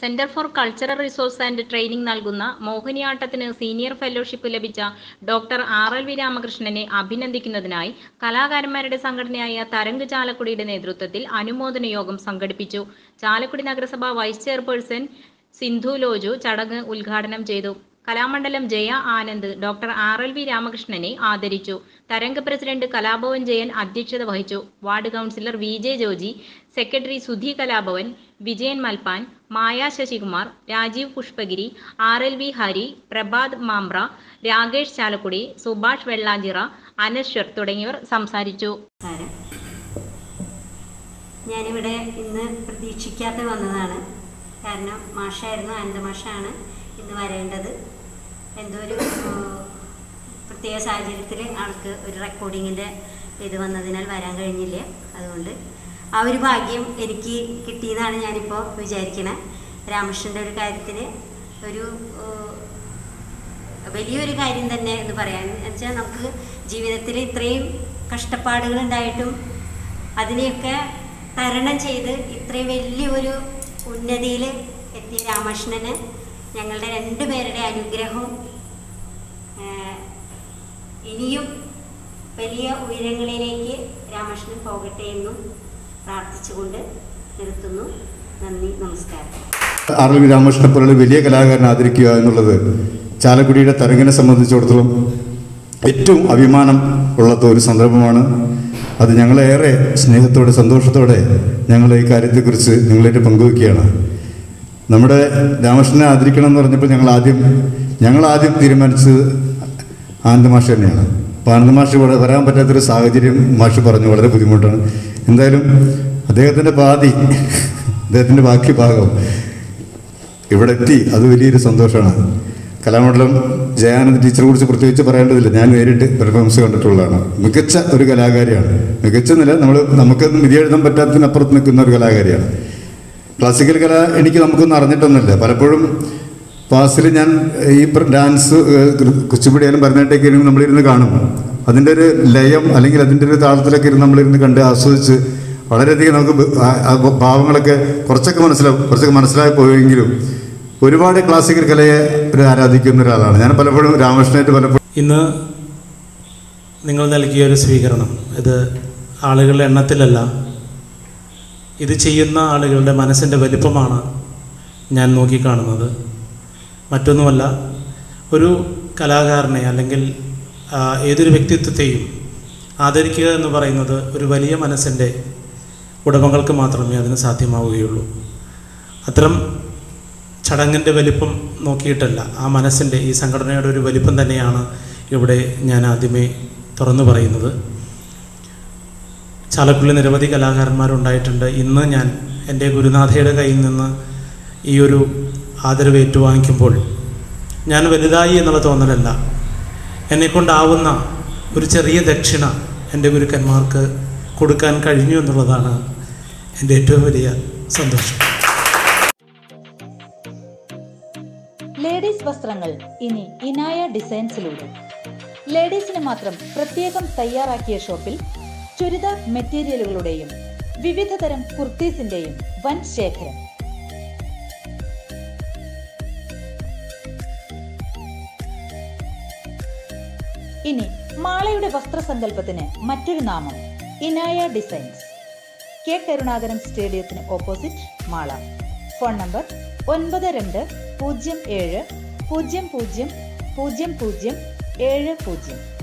Centre for cultural resource and training നൽകുന്ന മോഹിനിയാട്ടത്തിന് senior fellowship ലഭിച്ച ഡോക്ടർ ആർ എൽ വി രാമകൃഷ്ണനെ അഭിനന്ദിക്കുന്നതിനായി കലാകാരന്മാരുടെ സംഘടനയായ തരംഗ് ചാലക്കുടിയുടെ നേതൃത്വത്തിൽ അനുമോദന യോഗം സംഘടിപ്പിച്ചു. ചാലക്കുടി നഗരസഭ വൈസ് ചെയർപേഴ്സൺ സിന്ധു ലോജു ചടങ്ങ് ഉദ്ഘാടനം ചെയ്തു. Kalamandalam Jaya Anand doctor R L V രാമകൃഷ്ണനെ ആദരിച്ചു. തരംഗ പ്രസിഡന്റ് കലാഭവൻ ജയൻ അധ്യക്ഷത വഹിച്ചു. Ward councillor V J Joji secretary Sudhi Kalabhavan Vijayan മൽപ്പാൻ Maya Sasikumar Rajeev Pushpagiri R L V Hari Prabhath Mampra Rakesh Chalakudy Subhash Vellanchira Anaswar തുടങ്ങിയവർ സംസാരിച്ചു. ഞാനിവിടെ ഇന്ന് പ്രതീക്ഷിക്കാതെ വന്നതാണ്. കാരണം മാഷായിരുന്നു അനന്ത മാഷാണ് ഇന്ന് വരേണ്ടത്. എന്തോ ഒരു പ്രത്യേക സാഹചര്യത്തിൽ ആൾക്ക് ഒരു റെക്കോർഡിങ്ങിന്റെ ഇത് വന്നതിനാൽ വരാൻ കഴിഞ്ഞില്ല? അതുകൊണ്ട് ആ ഒരു ഭാഗ്യം എനിക്ക് കിട്ടിയതാണ് ഞാനിപ്പോൾ വിചാരിക്കണത് രാമകൃഷ്ണന്റെ ഒരു കാര്യത്തിൽ ഒരു വലിയൊരു കാര്യം തന്നെ എന്ന് പറയാൻ. വെച്ചാൽ നമുക്ക് ജീവിതത്തിൽ ഇത്രയും കഷ്ടപ്പാടുകൾ ഉണ്ടായിട്ടും അതിനെയൊക്കെ തരണം ചെയ്ത് ഇത്രയും വലിയൊരു ഉന്നതിയിൽ എത്തിയ രാമകൃഷ്ണന് ഞങ്ങളുടെ രണ്ടുപേരുടെ അനുഗ്രഹവും ഇനിയും വലിയ ഉയരങ്ങളിലേക്ക് രാമകൃഷ്ണൻ പോകട്ടെ എന്നും പ്രാർത്ഥിച്ചുകൊണ്ട് നിർത്തുന്നു. നന്ദി നമസ്കാരം. ആർ എൽ രാമകൃഷ്ണനെ പോലുള്ള വലിയ കലാകാരനെ ആദരിക്കുക എന്നുള്ളത് ചാലക്കുടിയുടെ തരംഗിനെ സംബന്ധിച്ചിടത്തോളം ഏറ്റവും അഭിമാനം ഉള്ളത് ഒരു സന്ദർഭമാണ്. അത് ഞങ്ങളേറെ സ്നേഹത്തോടെ സന്തോഷത്തോടെ ഞങ്ങൾ ഈ കാര്യത്തെക്കുറിച്ച് നിങ്ങളായിട്ട് പങ്കുവെക്കുകയാണ്. നമ്മുടെ രാമകൃഷ്ണനെ ആദരിക്കണം എന്ന് പറഞ്ഞപ്പോൾ ഞങ്ങൾ ആദ്യം ഞങ്ങൾ ആദ്യം തീരുമാനിച്ചത് ആനന്ദ മാഷ് തന്നെയാണ്. അപ്പോൾ ആനന്ദ മാഷ് ഇവിടെ വരാൻ പറ്റാത്തൊരു സാഹചര്യം മാഷ് പറഞ്ഞു. വളരെ ബുദ്ധിമുട്ടാണ്. എന്തായാലും അദ്ദേഹത്തിന്റെ പാതി അദ്ദേഹത്തിന്റെ ബാക്കി ഭാഗം ഇവിടെ എത്തി. അത് വലിയൊരു സന്തോഷമാണ്. കലാമണ്ഡലം ജയാനന്ദ ടീച്ചറെ കുറിച്ച് പ്രത്യേകിച്ച് പറയേണ്ടതില്ല. ഞാൻ നേരിട്ട് പെർഫോമൻസ് കണ്ടിട്ടുള്ളതാണ്. മികച്ച ഒരു കലാകാരിയാണ്. മികച്ച നില നമ്മൾ നമുക്ക് വിധി എഴുതാൻ പറ്റാത്തതിനപ്പുറത്ത് നിൽക്കുന്ന ഒരു കലാകാരിയാണ്. ക്ലാസിക്കൽ കല എനിക്ക് നമുക്കൊന്നും അറിഞ്ഞിട്ടൊന്നുമില്ല. പലപ്പോഴും ക്ലാസ്സിൽ ഞാൻ ഈ ഡാൻസ് ഏഹ്, കു- കുച്ചിപ്പുടിയാലും ഭരതനാട്യമൊക്കെ നമ്മളിരുന്ന് കാണും. അതിന്റെ ഒരു ലയം അല്ലെങ്കിൽ അതിന്റെ ഒരു താളത്തിലൊക്കെ ഇരുന്ന് നമ്മളിരുന്ന് കണ്ട് ആസ്വദിച്ച് വളരെയധികം നമുക്ക് ഭാവങ്ങളൊക്കെ കുറച്ചൊക്കെ മനസ്സിലാവും കുറച്ചൊക്കെ മനസ്സിലായി പോയെങ്കിലും ഒരുപാട് ക്ലാസിക്കൽ കലയെ ഒരു ആരാധിക്കുന്ന ഒരാളാണ്. ഞാൻ പലപ്പോഴും രാമകൃഷ്ണനായിട്ട് പലപ്പോഴും ഇന്ന് നിങ്ങൾ നൽകിയ ഒരു സ്വീകരണം. ഇത് ആളുകളുടെ എണ്ണത്തിലല്ല ഇത് ചെയ്യുന്ന ആളുകളുടെ മനസ്സിന്റെ വലിപ്പമാണ് ഞാൻ നോക്കിക്കാണുന്നത്. മറ്റൊന്നുമല്ല ഒരു കലാകാരനെ അല്ലെങ്കിൽ ഏതൊരു വ്യക്തിത്വത്തെയും ആദരിക്കുക എന്ന് പറയുന്നത് ഒരു വലിയ മനസ്സിന്റെ ഉടമകൾക്ക് മാത്രമേ അതിന് സാധ്യമാവുകയുള്ളൂ. അത്തരം ചടങ്ങിന്റെ വലിപ്പം നോക്കിയിട്ടല്ല ആ മനസ്സിന്റെ ഈ സംഘടനയുടെ ഒരു വലിപ്പം തന്നെയാണ് ഇവിടെ ഞാൻ ആദ്യമേ തുറന്നു പറയുന്നത്. ചാലക്കുള്ളിൽ നിരവധി കലാകാരന്മാരുണ്ടായിട്ടുണ്ട്. ഇന്ന് ഞാൻ എന്റെ ഗുരുനാഥയുടെ കയ്യിൽ നിന്ന് ഈ ഒരു ആദരവ് ഏറ്റുവാങ്ങിക്കുമ്പോൾ ഞാൻ വലുതായി എന്നുള്ള തോന്നലല്ല. എന്നെക്കൊണ്ടാവുന്ന ഒരു ചെറിയ ദക്ഷിണ എന്റെ ഗുരുക്കന്മാർക്ക് കൊടുക്കാൻ കഴിഞ്ഞു എന്നുള്ളതാണ് എന്റെ ഏറ്റവും വലിയ സന്തോഷം. ലേഡീസ് വസ്ത്രങ്ങൾ ഇനി ഇനായ ഡിസൈൻസിലൂടെ. ലേഡീസിന് മാത്രം പ്രത്യേകം തയ്യാറാക്കിയ ഷോപ്പിൽ ചുരിദാർ മെറ്റീരിയലുകളുടെയും വിവിധതരം കുർത്തീസിന്റെയും വൻ ശേഖരം. ഇനി മാളയുടെ വസ്ത്രസങ്കല്പത്തിന് മറ്റൊരു നാമം ഇനായ ഡിസൈൻസ്. കെ കരുണാകരൻ സ്റ്റേഡിയത്തിന് ഓപ്പോസിറ്റ് മാള. ഫോൺ നമ്പർ ഒൻപത് രണ്ട് പൂജ്യം ഏഴ് പൂജ്യം പൂജ്യം പൂജ്യം പൂജ്യം ഏഴ് പൂജ്യം.